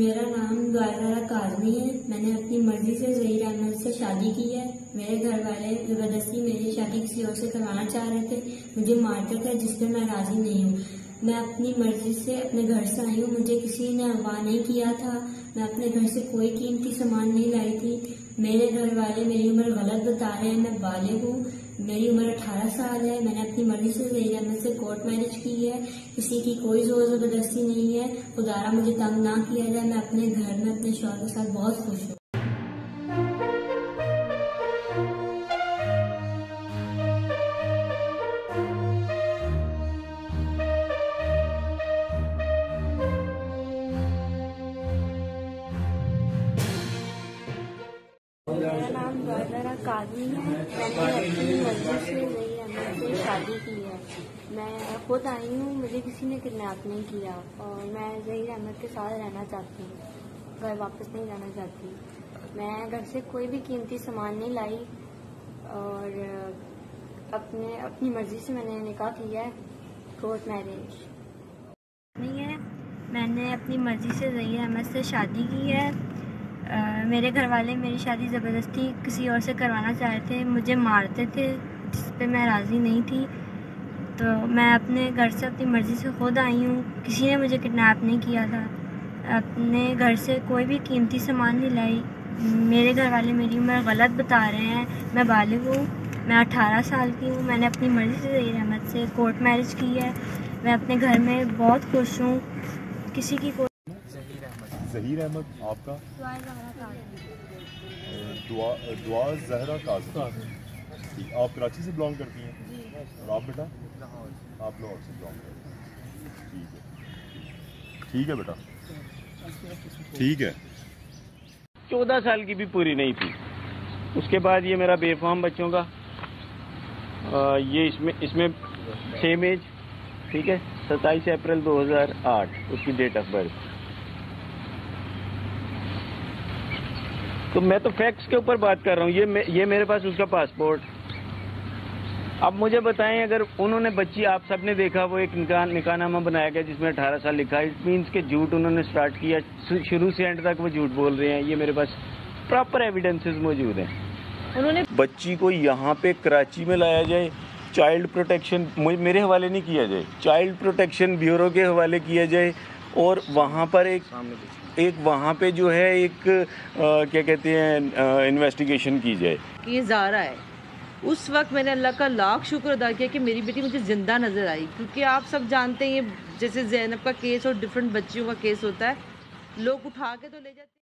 मेरा नाम द्वारा काजमी है। मैंने अपनी मर्ज़ी से जहीर अहमद से शादी की है। मेरे घर वाले ज़बरदस्ती मेरी शादी किसी और से करवाना चाह रहे थे। मुझे मारते थे, जिस पर मैं राज़ी नहीं हूँ। मैं अपनी मर्ज़ी से अपने घर से आई हूँ। मुझे किसी ने अगवा नहीं किया था। मैं अपने घर से कोई कीमती सामान नहीं लाई थी। मेरे घर वाले मेरी उम्र गलत बता रहे हैं। मैं बालिग हूँ। मेरी उम्र 18 साल है, मैंने अपनी मर्ज़ी से मेरी अहमद से कोर्ट मैरिज की है, किसी की कोई ज़ोर ज़बरदस्ती नहीं है, खुदारा मुझे तंग ना किया जाए, मैं अपने घर में अपने शौहर के साथ बहुत खुश हूँ। नाम गौररा काजी है। मैंने अपनी मर्ज़ी से नई अहमद से शादी की है। मैं खुद आई हूँ, मुझे किसी ने किडनैप नहीं किया और मैं जहीर अहमद के साथ रहना चाहती हूँ। घर वापस नहीं जाना चाहती। मैं घर से कोई भी कीमती सामान नहीं लाई और अपने, अपनी मर्ज़ी से मैंने निकाह किया है। कोर्ट मैरिज नहीं है। मैंने अपनी मर्ज़ी से जहीर अहमद से शादी की है। मेरे घर वाले मेरी शादी ज़बरदस्ती किसी और से करवाना चाहते थे, मुझे मारते थे जिस पे मैं राज़ी नहीं थी। तो मैं अपने घर से अपनी मर्ज़ी से खुद आई हूँ। किसी ने मुझे किडनैप नहीं किया था। अपने घर से कोई भी कीमती सामान नहीं लाई। मेरे घर वाले मेरी उम्र गलत बता रहे हैं। मैं बालिग हूँ। मैं अठारह साल की हूँ। मैंने अपनी मर्ज़ी से जहीर अहमद से कोर्ट मैरिज की है। मैं अपने घर में बहुत खुश हूँ। किसी की जहीर अहमद आपका? दुआ दुआ जहरा काजम ठीक आप कराची से बिलोंग करती हैं? और आप बेटा? आप लाहौर से बिलोंग करते हैं। ठीक है। ठीक है बेटा। ठीक है। चौदह साल की भी पूरी नहीं थी। उसके बाद ये मेरा बेफाम बच्चों का आ, ये इसमें इसमें सेम एज ठीक है? सत्ताईस अप्रैल 2008 उसकी डेट ऑफ़ बर्थ तो मैं तो फैक्ट्स के ऊपर बात कर रहा हूँ। ये मे, ये मेरे पास उसका पासपोर्ट अब मुझे बताएँ अगर उन्होंने बच्ची आप सबने देखा वो एक निकाह निकाहनामा बनाया गया जिसमें 18 साल लिखा है। इट मीन्स के झूठ उन्होंने स्टार्ट किया। शुरू से एंड तक वो झूठ बोल रहे हैं। ये मेरे पास प्रॉपर एविडेंसेस मौजूद हैं। उन्होंने बच्ची को यहाँ पे कराची में लाया जाए चाइल्ड प्रोटेक्शन मेरे हवाले नहीं किया जाए चाइल्ड प्रोटेक्शन ब्यूरो के हवाले किया जाए और वहाँ पर एक एक वहाँ पे जो है एक आ, क्या कहते हैं इन्वेस्टिगेशन की जाए। कि ये ज़ारा है। उस वक्त मैंने अल्लाह का लाख शुक्र अदा किया कि मेरी बेटी मुझे ज़िंदा नज़र आई। क्योंकि आप सब जानते हैं ये जैसे जैनब का केस और डिफरेंट बच्चियों का केस होता है। लोग उठा के तो ले जाते